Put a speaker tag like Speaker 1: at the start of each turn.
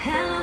Speaker 1: Hello.